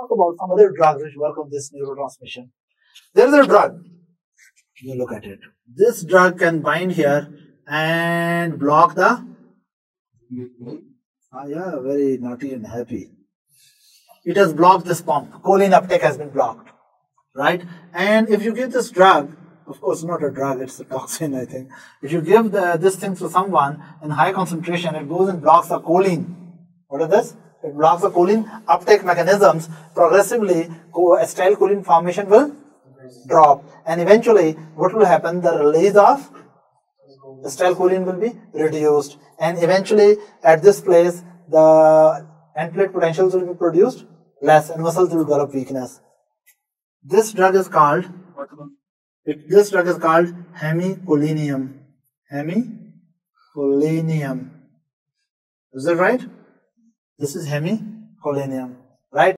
talk about some other drugs which work on this neurotransmission. There is a drug. You look at it. This drug can bind here and block the. Ah, yeah, very naughty and happy. It has blocked this pump. Choline uptake has been blocked, right? And if you give this drug, of course, not a drug, it's a toxin, I think. If you give the, this thing to someone in high concentration, it goes and blocks the choline. What is this? It blocks the choline uptake mechanisms. Progressively, acetylcholine uh, formation will drop. And eventually, what will happen? The release of acetylcholine will be reduced. And eventually, at this place, the end plate potentials will be produced less and muscles will develop weakness. This drug is called it, this drug is called hemicholinium. Hemicholinium. Is that right? This is hemicholinium.